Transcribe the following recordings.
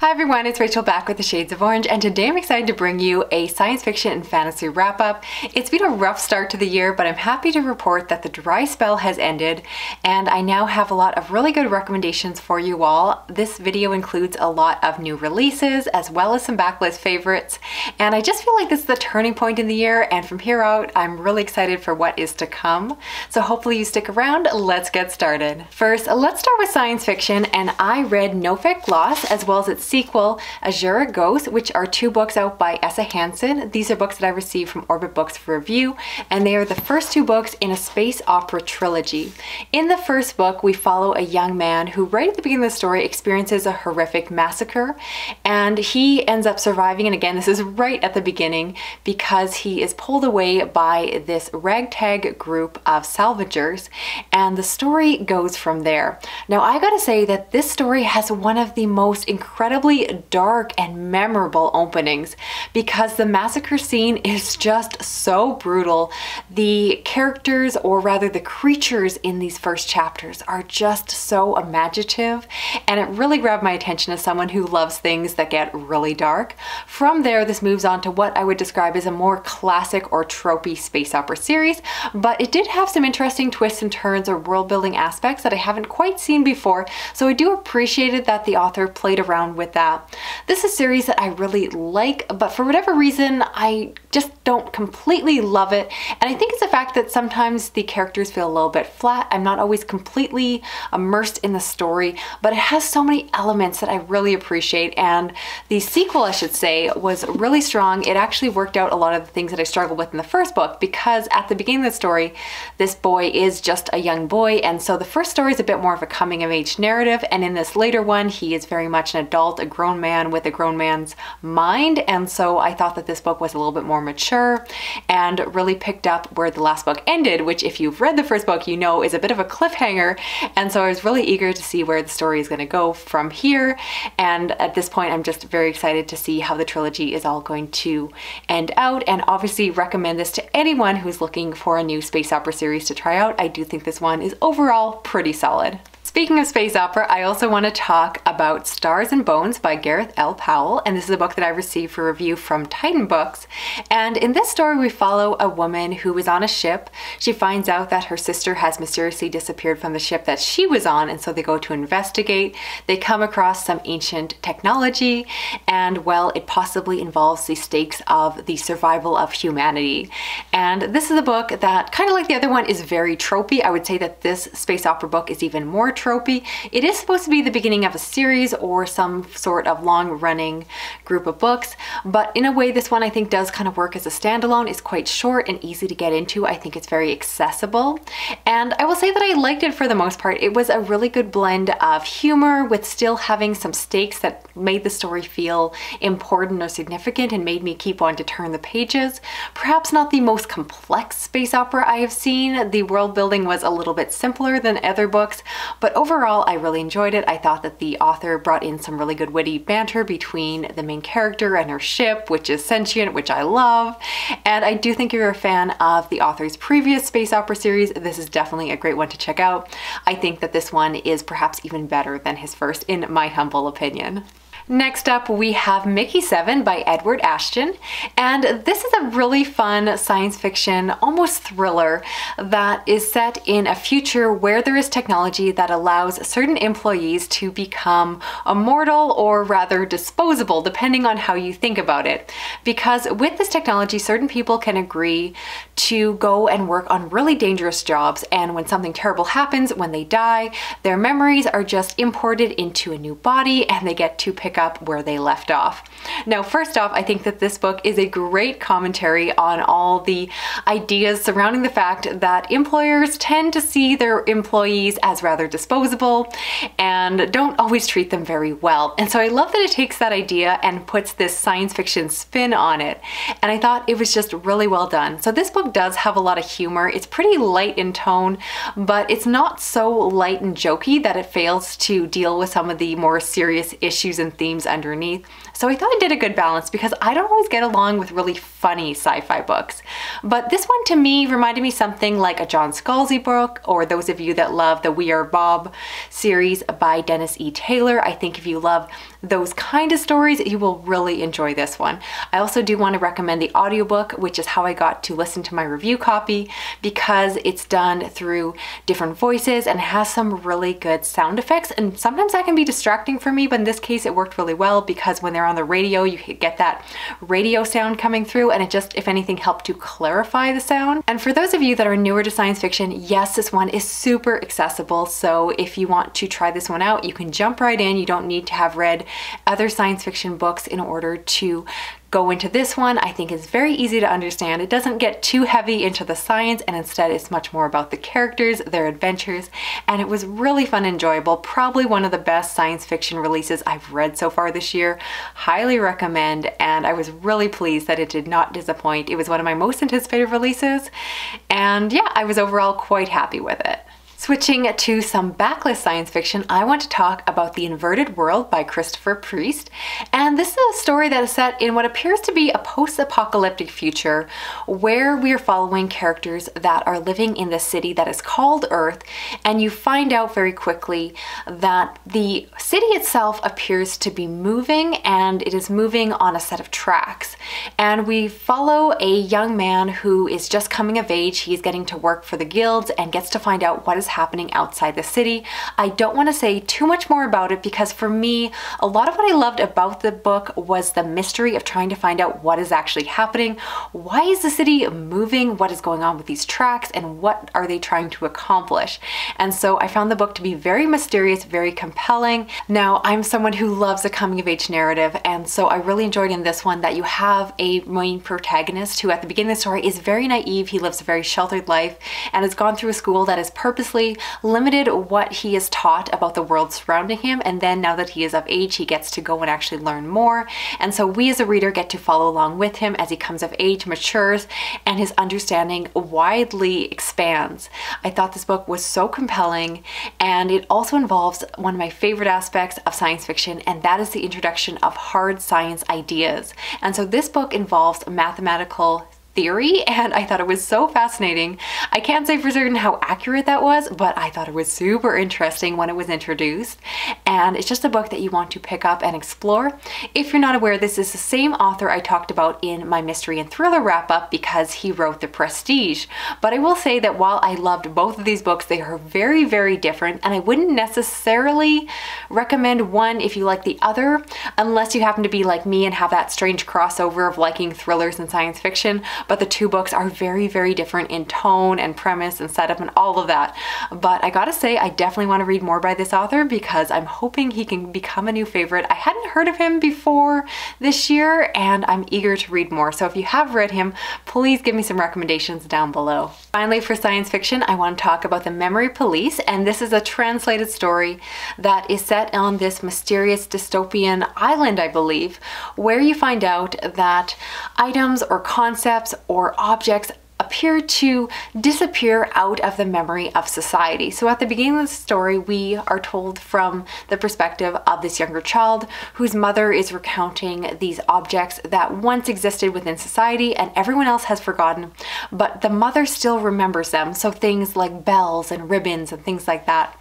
Hi everyone, it's Rachel back with the Shades of Orange and today I'm excited to bring you a science fiction and fantasy wrap up. It's been a rough start to the year, but I'm happy to report that the dry spell has ended and I now have a lot of really good recommendations for you all. This video includes a lot of new releases as well as some backlist favorites and I just feel like this is the turning point in the year and from here out I'm really excited for what is to come. So hopefully you stick around, let's get started. First, let's start with science fiction and I read Nophek Gloss as well as its sequel, Azura Ghost, which are two books out by Essa Hansen. These are books that I received from Orbit Books for review, and they are the first two books in a space opera trilogy. In the first book, we follow a young man who, right at the beginning of the story, experiences a horrific massacre, and he ends up surviving. And again, this is right at the beginning because he is pulled away by this ragtag group of salvagers, and the story goes from there. Now, I gotta say that this story has one of the most incredible incredibly dark and memorable openings because the massacre scene is just so brutal. The characters, or rather the creatures in these first chapters, are just so imaginative and it really grabbed my attention as someone who loves things that get really dark. From there, this moves on to what I would describe as a more classic or tropey space opera series, but it did have some interesting twists and turns or world building aspects that I haven't quite seen before, so I do appreciate it that the author played around with with that. This is a series that I really like, but for whatever reason, I just don't completely love it. And I think it's the fact that sometimes the characters feel a little bit flat. I'm not always completely immersed in the story, but it has so many elements that I really appreciate. And the sequel, I should say, was really strong. It actually worked out a lot of the things that I struggled with in the first book because at the beginning of the story, this boy is just a young boy. And so the first story is a bit more of a coming of age narrative. And in this later one, he is very much an adult a grown man with a grown man's mind. And so I thought that this book was a little bit more mature and really picked up where the last book ended, which if you've read the first book, you know is a bit of a cliffhanger. And so I was really eager to see where the story is going to go from here. And at this point, I'm just very excited to see how the trilogy is all going to end out. And obviously recommend this to anyone who's looking for a new space opera series to try out. I do think this one is overall pretty solid. Speaking of space opera, I also want to talk about Stars and Bones by Gareth L. Powell, and this is a book that I received for review from Titan Books. And in this story, we follow a woman who is on a ship. She finds out that her sister has mysteriously disappeared from the ship that she was on, and so they go to investigate. They come across some ancient technology, and well, it possibly involves the stakes of the survival of humanity. And this is a book that, kind of like the other one, is very tropey. I would say that this space opera book is even more tropey. It is supposed to be the beginning of a series or some sort of long running group of books, but in a way this one I think does kind of work as a standalone. It's quite short and easy to get into. I think it's very accessible. And I will say that I liked it for the most part. It was a really good blend of humor with still having some stakes that made the story feel important or significant and made me keep wanting to turn the pages. Perhaps not the most complex space opera I have seen. The world building was a little bit simpler than other books, but but overall, I really enjoyed it. I thought that the author brought in some really good witty banter between the main character and her ship, which is sentient, which I love. And I do think if you're a fan of the author's previous space opera series, this is definitely a great one to check out. I think that this one is perhaps even better than his first, in my humble opinion. Next up, we have Mickey 7 by Edward Ashton. And this is a really fun science fiction, almost thriller, that is set in a future where there is technology that allows certain employees to become immortal or rather disposable, depending on how you think about it. Because with this technology, certain people can agree to go and work on really dangerous jobs. And when something terrible happens, when they die, their memories are just imported into a new body and they get to pick up where they left off. Now, first off, I think that this book is a great commentary on all the ideas surrounding the fact that employers tend to see their employees as rather disposable and don't always treat them very well. And so I love that it takes that idea and puts this science fiction spin on it. And I thought it was just really well done. So this book does have a lot of humor. It's pretty light in tone, but it's not so light and jokey that it fails to deal with some of the more serious issues and themes themes underneath. So I thought I did a good balance because I don't always get along with really funny sci-fi books. But this one to me reminded me something like a John Scalzi book or those of you that love the We Are Bob series by Dennis E. Taylor. I think if you love those kind of stories, you will really enjoy this one. I also do want to recommend the audiobook, which is how I got to listen to my review copy because it's done through different voices and has some really good sound effects. And sometimes that can be distracting for me, but in this case, it worked really well because when they're on the radio, you get that radio sound coming through and it just, if anything, helped to clarify the sound. And for those of you that are newer to science fiction, yes, this one is super accessible. So if you want to try this one out, you can jump right in. You don't need to have read other science fiction books in order to go into this one. I think is very easy to understand. It doesn't get too heavy into the science and instead it's much more about the characters, their adventures, and it was really fun enjoyable. Probably one of the best science fiction releases I've read so far this year. Highly recommend and I was really pleased that it did not disappoint. It was one of my most anticipated releases and yeah, I was overall quite happy with it. Switching to some backlist science fiction, I want to talk about The Inverted World by Christopher Priest. And this is a story that is set in what appears to be a post-apocalyptic future where we are following characters that are living in the city that is called Earth. And you find out very quickly that the city itself appears to be moving and it is moving on a set of tracks. And we follow a young man who is just coming of age. He's getting to work for the guilds and gets to find out what is happening outside the city. I don't want to say too much more about it because for me, a lot of what I loved about the book was the mystery of trying to find out what is actually happening. Why is the city moving? What is going on with these tracks? And what are they trying to accomplish? And so I found the book to be very mysterious, very compelling. Now, I'm someone who loves a coming of age narrative, and so I really enjoyed in this one that you have a main protagonist who at the beginning of the story is very naive. He lives a very sheltered life and has gone through a school that is purposely limited what he is taught about the world surrounding him and then now that he is of age he gets to go and actually learn more and so we as a reader get to follow along with him as he comes of age, matures, and his understanding widely expands. I thought this book was so compelling and it also involves one of my favorite aspects of science fiction and that is the introduction of hard science ideas. And so this book involves mathematical theory and I thought it was so fascinating. I can't say for certain how accurate that was, but I thought it was super interesting when it was introduced. And it's just a book that you want to pick up and explore. If you're not aware, this is the same author I talked about in my mystery and thriller wrap up because he wrote The Prestige. But I will say that while I loved both of these books, they are very, very different and I wouldn't necessarily recommend one if you like the other, unless you happen to be like me and have that strange crossover of liking thrillers and science fiction but the two books are very, very different in tone and premise and setup and all of that. But I gotta say, I definitely want to read more by this author because I'm hoping he can become a new favorite. I hadn't heard of him before this year and I'm eager to read more. So if you have read him, please give me some recommendations down below. Finally, for science fiction, I want to talk about The Memory Police, and this is a translated story that is set on this mysterious dystopian island, I believe, where you find out that items or concepts or objects appear to disappear out of the memory of society. So at the beginning of the story, we are told from the perspective of this younger child whose mother is recounting these objects that once existed within society and everyone else has forgotten, but the mother still remembers them. So things like bells and ribbons and things like that.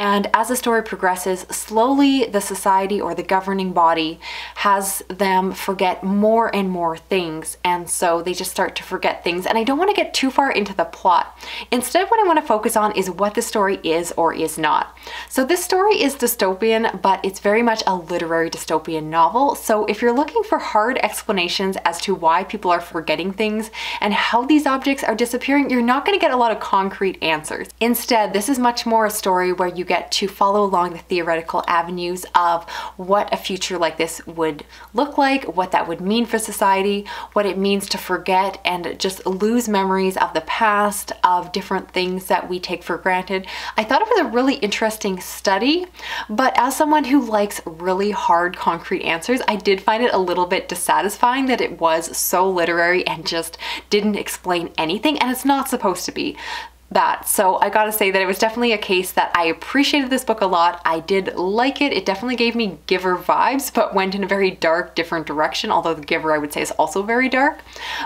And as the story progresses, slowly the society or the governing body has them forget more and more things. And so they just start to forget things. And I don't want to get too far into the plot. Instead, what I want to focus on is what the story is or is not. So this story is dystopian, but it's very much a literary dystopian novel. So if you're looking for hard explanations as to why people are forgetting things and how these objects are disappearing, you're not going to get a lot of concrete answers. Instead, this is much more a story where you get to follow along the theoretical avenues of what a future like this would look like, what that would mean for society, what it means to forget and just lose memories of the past, of different things that we take for granted. I thought it was a really interesting study, but as someone who likes really hard concrete answers, I did find it a little bit dissatisfying that it was so literary and just didn't explain anything, and it's not supposed to be that. So I gotta say that it was definitely a case that I appreciated this book a lot. I did like it. It definitely gave me Giver vibes, but went in a very dark, different direction, although The Giver I would say is also very dark.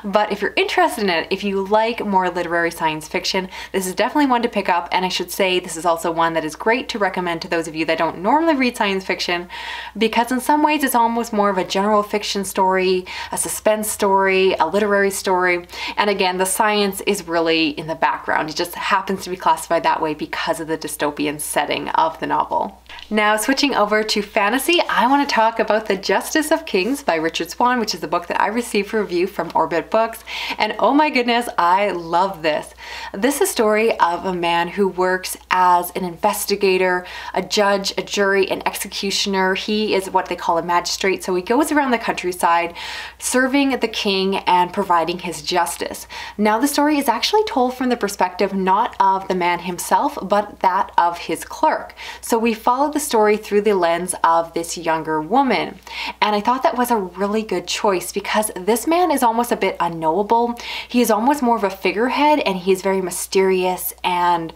But if you're interested in it, if you like more literary science fiction, this is definitely one to pick up. And I should say this is also one that is great to recommend to those of you that don't normally read science fiction, because in some ways it's almost more of a general fiction story, a suspense story, a literary story. And again, the science is really in the background. It just happens to be classified that way because of the dystopian setting of the novel. Now, switching over to fantasy, I want to talk about The Justice of Kings by Richard Swan, which is the book that I received for review from Orbit Books. And oh my goodness, I love this. This is a story of a man who works as an investigator, a judge, a jury, an executioner. He is what they call a magistrate. So he goes around the countryside serving the king and providing his justice. Now, the story is actually told from the perspective not of the man himself, but that of his clerk. So we follow the story through the lens of this younger woman. And I thought that was a really good choice because this man is almost a bit unknowable. He is almost more of a figurehead and he is very mysterious and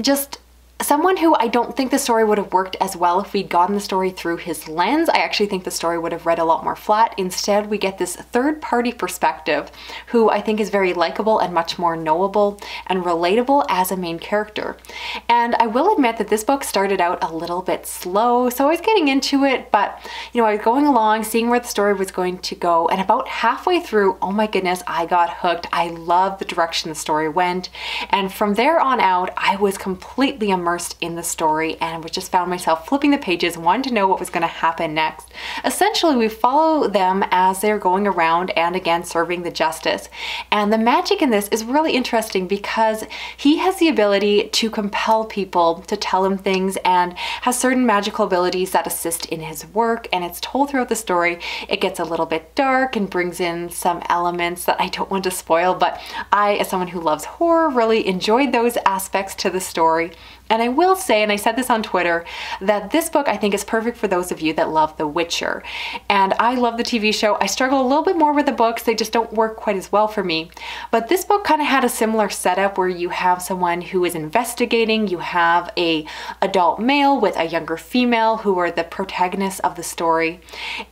just someone who I don't think the story would have worked as well if we'd gotten the story through his lens. I actually think the story would have read a lot more flat. Instead, we get this third party perspective who I think is very likable and much more knowable and relatable as a main character. And I will admit that this book started out a little bit slow, so I was getting into it, but you know, I was going along, seeing where the story was going to go, and about halfway through, oh my goodness, I got hooked. I love the direction the story went. And from there on out, I was completely immersed immersed in the story and just found myself flipping the pages, wanting to know what was going to happen next. Essentially, we follow them as they're going around and again serving the justice. And the magic in this is really interesting because he has the ability to compel people to tell him things and has certain magical abilities that assist in his work. And it's told throughout the story. It gets a little bit dark and brings in some elements that I don't want to spoil, but I, as someone who loves horror, really enjoyed those aspects to the story. And I will say, and I said this on Twitter, that this book I think is perfect for those of you that love The Witcher. And I love the TV show. I struggle a little bit more with the books. They just don't work quite as well for me. But this book kind of had a similar setup where you have someone who is investigating, you have a adult male with a younger female who are the protagonists of the story.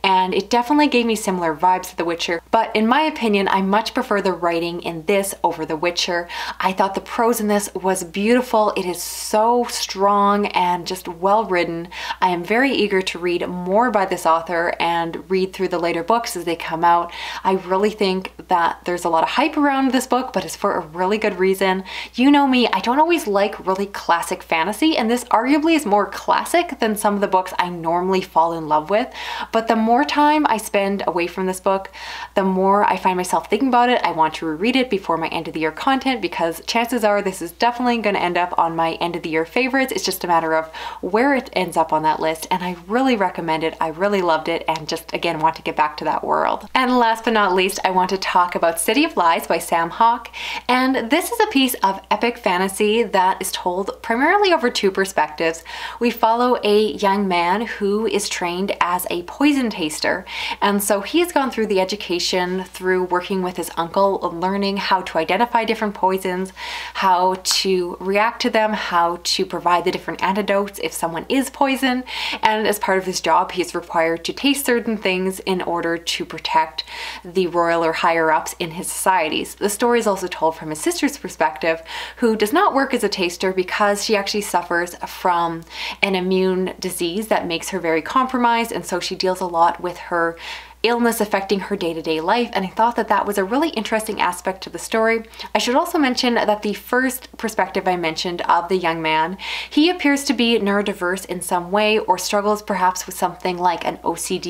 And it definitely gave me similar vibes to The Witcher. But in my opinion, I much prefer the writing in this over The Witcher. I thought the prose in this was beautiful. It is so strong and just well written. I am very eager to read more by this author and read through the later books as they come out. I really think that there's a lot of hype around this book, but it's for a really good reason. You know me, I don't always like really classic fantasy, and this arguably is more classic than some of the books I normally fall in love with. But the more time I spend away from this book, the more I find myself thinking about it. I want to reread it before my end of the year content because chances are this is definitely going to end up on my end of the year your favorites. It's just a matter of where it ends up on that list. And I really recommend it. I really loved it and just again want to get back to that world. And last but not least, I want to talk about City of Lies by Sam Hawke. And this is a piece of epic fantasy that is told primarily over two perspectives. We follow a young man who is trained as a poison taster. And so he's gone through the education through working with his uncle, learning how to identify different poisons, how to react to them, how to provide the different antidotes if someone is poisoned. And as part of his job, he is required to taste certain things in order to protect the royal or higher ups in his societies. The story is also told from his sister's perspective, who does not work as a taster because she actually suffers from an immune disease that makes her very compromised. And so she deals a lot with her illness affecting her day-to-day -day life and I thought that that was a really interesting aspect to the story. I should also mention that the first perspective I mentioned of the young man, he appears to be neurodiverse in some way or struggles perhaps with something like an OCD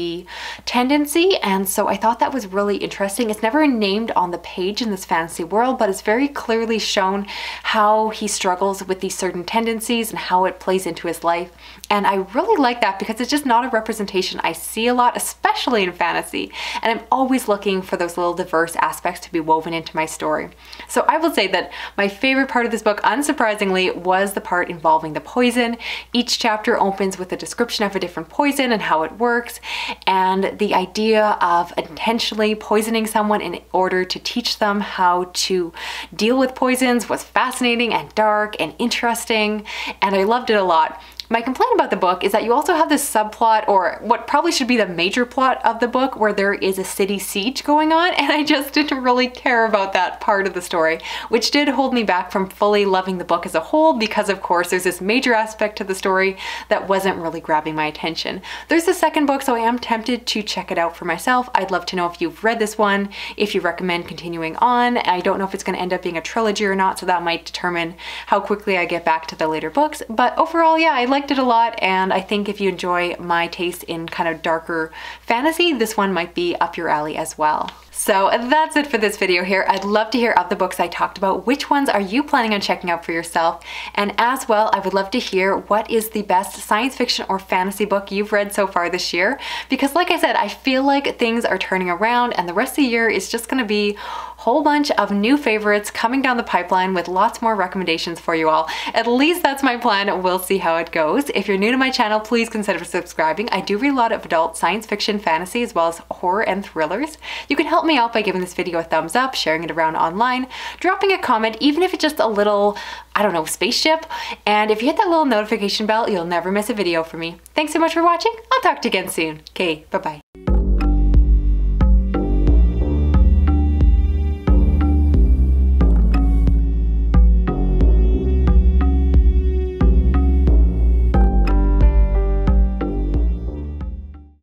tendency and so I thought that was really interesting. It's never named on the page in this fantasy world but it's very clearly shown how he struggles with these certain tendencies and how it plays into his life and I really like that because it's just not a representation I see a lot especially in fantasy fantasy. And I'm always looking for those little diverse aspects to be woven into my story. So I will say that my favorite part of this book, unsurprisingly, was the part involving the poison. Each chapter opens with a description of a different poison and how it works, and the idea of intentionally poisoning someone in order to teach them how to deal with poisons was fascinating and dark and interesting, and I loved it a lot. My complaint about the book is that you also have this subplot, or what probably should be the major plot of the book, where there is a city siege going on, and I just didn't really care about that part of the story, which did hold me back from fully loving the book as a whole, because of course there's this major aspect to the story that wasn't really grabbing my attention. There's a second book, so I am tempted to check it out for myself. I'd love to know if you've read this one, if you recommend continuing on. I don't know if it's going to end up being a trilogy or not, so that might determine how quickly I get back to the later books, but overall, yeah, I like liked it a lot and I think if you enjoy my taste in kind of darker fantasy, this one might be up your alley as well. So that's it for this video here. I'd love to hear of the books I talked about. Which ones are you planning on checking out for yourself? And as well, I would love to hear what is the best science fiction or fantasy book you've read so far this year? Because like I said, I feel like things are turning around and the rest of the year is just gonna be whole bunch of new favorites coming down the pipeline with lots more recommendations for you all. At least that's my plan. We'll see how it goes. If you're new to my channel, please consider subscribing. I do read a lot of adult science fiction, fantasy, as well as horror and thrillers. You can help me out by giving this video a thumbs up, sharing it around online, dropping a comment, even if it's just a little, I don't know, spaceship. And if you hit that little notification bell, you'll never miss a video from me. Thanks so much for watching. I'll talk to you again soon. Okay, bye-bye.